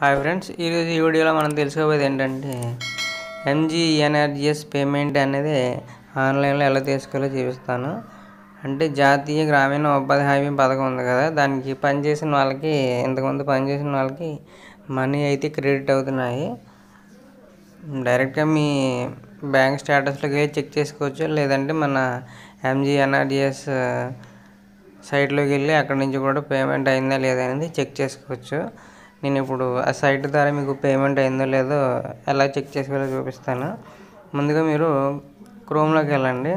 Hi friends ఈరోజు ఈ వీడియోలో మనం తెలుసుకోబోయేది ఏంటంటే ఎంజీఎన్ఆర్జిఎస్ పేమెంట్ అనేది ఆన్లైన్లో ఎలా తీసుకోవాలో చూపిస్తాను. అంటే జాతీయ గ్రామీణ ఉపాధి హామీ పథకం ఉంది కదా దానికి పనిచేసిన వాళ్ళకి ఇంతకుముందు పనిచేసిన వాళ్ళకి మనీ అయితే క్రెడిట్ అవుతున్నాయి. డైరెక్ట్గా మీ బ్యాంక్ స్టేటస్లోకి వెళ్ళి చెక్ చేసుకోవచ్చు లేదంటే మన ఎంజీఎన్ఆర్జిఎస్ సైట్లోకి వెళ్ళి అక్కడి నుంచి కూడా పేమెంట్ అయిందా లేదా అనేది చెక్ చేసుకోవచ్చు. నేను ఇప్పుడు ఆ సైట్ ద్వారా మీకు పేమెంట్ అయిందో లేదో ఎలా చెక్ చేసుకోవాలో చూపిస్తాను. ముందుగా మీరు క్రోమ్లోకి వెళ్ళండి.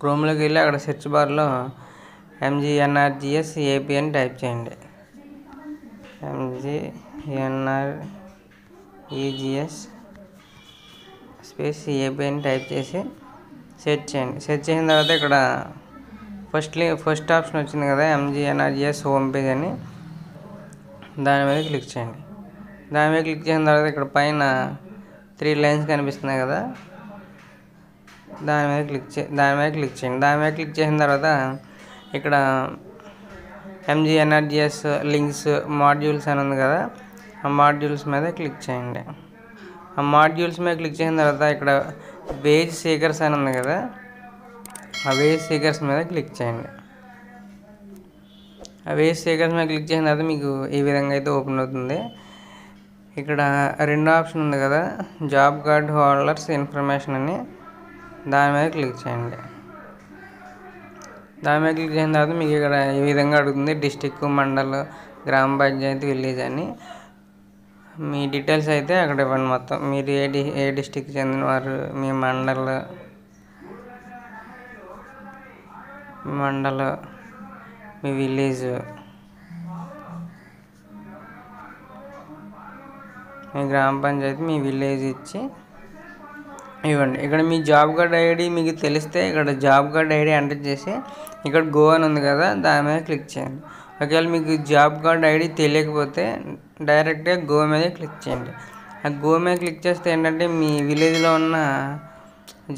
క్రోమ్లోకి వెళ్ళి అక్కడ సెర్చ్ బార్లో ఎంజీఎన్ఆర్జిఎస్ ఏపీ అని టైప్ చేయండి. ఎంజీఎన్ఆర్ ఈజిఎస్ స్పేస్ ఏపీ అని టైప్ చేసి సెర్చ్ చేయండి. సెర్చ్ చేసిన తర్వాత ఇక్కడ ఫస్ట్ ఫస్ట్ ఆప్షన్ వచ్చింది కదా ఎంజీఎన్ఆర్జిఎస్ హోమ్ పేజ్ అని. దాని మీద క్లిక్ చేయండి. దాని మీద క్లిక్ చేసిన తర్వాత ఇక్కడ పైన త్రీ లైన్స్ కనిపిస్తున్నాయి కదా? దాని మీద క్లిక్ చే దాని మీద క్లిక్ చేయండి. దాని మీద క్లిక్ చేసిన తర్వాత ఇక్కడ ఎంజీఎన్ఆర్జిఎస్ లింక్స్ మాడ్యూల్స్ అని ఉంది కదా? ఆ మాడ్యూల్స్ మీద క్లిక్ చేయండి. ఆ మాడ్యూల్స్ మీద క్లిక్ చేసిన తర్వాత ఇక్కడ వేజ్ సీకర్స్ అని ఉంది కదా? ఆ వేజ్ సీకర్స్ మీద క్లిక్ చేయండి. ఆ వేజ్ మీద క్లిక్ చేసిన తర్వాత మీకు ఈ విధంగా అయితే ఓపెన్ అవుతుంది. ఇక్కడ రెండో ఆప్షన్ ఉంది కదా జాబ్ కార్డ్ హోల్డర్స్ ఇన్ఫర్మేషన్ అని. దాని మీద క్లిక్ చేయండి. దాని మీద క్లిక్ చేసిన తర్వాత మీకు ఇక్కడ ఈ విధంగా అడుగుతుంది డిస్టిక్ మండల్ గ్రామ పంచాయతీ విలేజ్ అని. మీ డీటెయిల్స్ అయితే అక్కడ ఇవ్వండి మొత్తం. మీరు ఏ డి ఏ డిస్టిక్ చెందినవారు మీ మండల్ మండల్ మీ విలేజ్. మీ గ్రామ పంచాయతీ మీ విలేజ్ ఇచ్చి ఇవ్వండి. ఇక్కడ మీ జాబ్ కార్డ్ ఐడి మీకు తెలిస్తే ఇక్కడ జాబ్ కార్డ్ ఐడి ఎంటర్ చేసి ఇక్కడ గో అని ఉంది కదా దాని మీద క్లిక్ చేయండి. ఒకవేళ మీకు జాబ్ కార్డ్ ఐడి తెలియకపోతే డైరెక్ట్గా గో మీద క్లిక్ చేయండి. ఆ గో మీద క్లిక్ చేస్తే ఏంటంటే మీ విలేజ్లో ఉన్న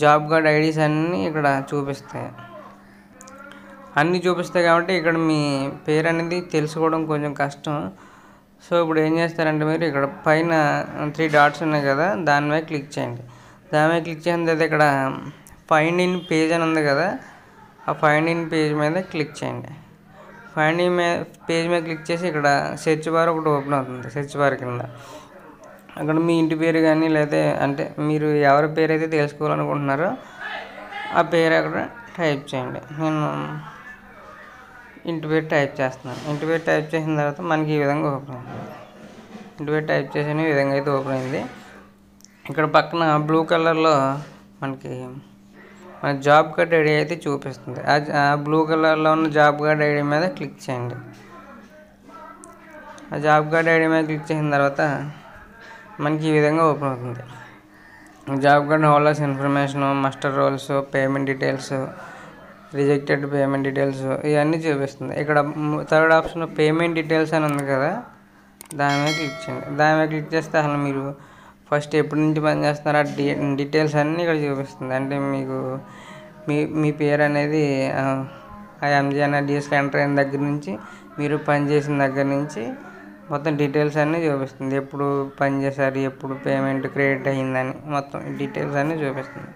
జాబ్ కార్డ్ ఐడీస్ అన్నీ ఇక్కడ చూపిస్తాయి. అన్నీ చూపిస్తాయి కాబట్టి ఇక్కడ మీ పేరు అనేది తెలుసుకోవడం కొంచెం కష్టం. సో ఇప్పుడు ఏం చేస్తారంటే మీరు ఇక్కడ పైన త్రీ డాట్స్ ఉన్నాయి కదా దాని మీద క్లిక్ చేయండి. దాని మీద క్లిక్ చేసిన తర్వాత ఇక్కడ ఫైండ్ ఇన్ పేజ్ అని ఉంది కదా ఆ ఫైండ్ ఇన్ పేజ్ మీద క్లిక్ చేయండి. ఫైండ్ ఇన్ పేజ్ మీద క్లిక్ చేసి ఇక్కడ సెర్చ్ బార్ ఒకటి ఓపెన్ అవుతుంది సెర్చ్ బార్ కింద. అక్కడ మీ ఇంటి పేరు కానీ లేదా అంటే మీరు ఎవరి పేరు అయితే తెలుసుకోవాలనుకుంటున్నారో ఆ పేరు అక్కడ టైప్ చేయండి. నేను ఇంటి పేరు టైప్ చేస్తున్నాను ఇంటి పేరు టైప్ చేసిన తర్వాత మనకి ఈ విధంగా ఓపెన్ అయింది ఇంటి పేరు టైప్ చేసిన ఈ విధంగా అయితే ఓపెన్ అయింది. ఇక్కడ పక్కన బ్లూ కలర్లో మనకి మన జాబ్ కార్డ్ ఐడి అయితే చూపిస్తుంది. ఆ బ్లూ కలర్లో ఉన్న జాబ్ కార్డ్ ఐడి మీద క్లిక్ చేయండి. ఆ జాబ్ కార్డ్ ఐడి మీద క్లిక్ చేసిన తర్వాత మనకి ఈ విధంగా ఓపెన్ అవుతుంది. Job card holders information master rolls payment details rejected payment details ఇవన్నీ చూపిస్తుంది. ఇక్కడ థర్డ్ ఆప్షన్ పేమెంట్ డీటెయిల్స్ అని ఉంది కదా దాని మీద క్లిక్ చేయండి. దాని మీద క్లిక్ చేస్తే అసలు మీరు ఫస్ట్ ఎప్పటి నుంచి పని చేస్తున్నారు ఆ డీటెయిల్స్ అన్నీ ఇక్కడ చూపిస్తుంది. అంటే మీకు మీ మీ పేరు అనేది ఆ ఎంజీఎన్ఆర్డిఎస్కి ఎంటర్ అయిన దగ్గర నుంచి మీరు పని చేసిన దగ్గర నుంచి మొత్తం డీటెయిల్స్ అన్నీ చూపిస్తుంది. ఎప్పుడు పని చేశారు ఎప్పుడు పేమెంట్ క్రెడిట్ అయ్యిందని మొత్తం డీటెయిల్స్ అన్నీ చూపిస్తుంది.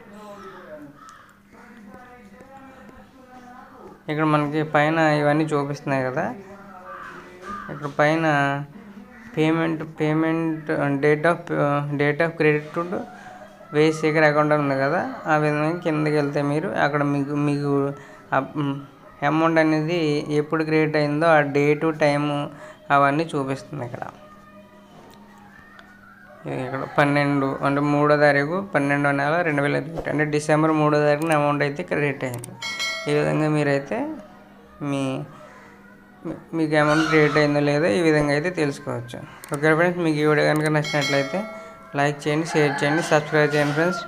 ఇక్కడ మనకి పైన ఇవన్నీ చూపిస్తున్నాయి కదా. ఇక్కడ పైన payment payment date of date of credit to wages account ఉంది కదా ఆ విధంగా కిందకి వెళ్తే మీరు అక్కడ మీకు మీకు అమౌంట్ అనేది ఎప్పుడు క్రియేట్ అయిందో ఆ డేటు టైము అవన్నీ చూపిస్తుంది ఇక్కడ. ఇక్కడ పన్నెండు అంటే మూడో తారీఖు పన్నెండో నెల రెండు వేల అంటే డిసెంబర్ మూడో తారీఖున అమౌంట్ అయితే క్రెడిట్ అయింది. ఈ విధంగా మీరైతే మీ మీకు అమౌంట్ క్రియేట్ అయిందో లేదో ఈ విధంగా అయితే తెలుసుకోవచ్చు. ఓకే ఫ్రెండ్స్ మీకు ఈ వీడియో కనుక నచ్చినట్లయితే లైక్ చేయండి షేర్ చేయండి సబ్స్క్రైబ్ చేయండి ఫ్రెండ్స్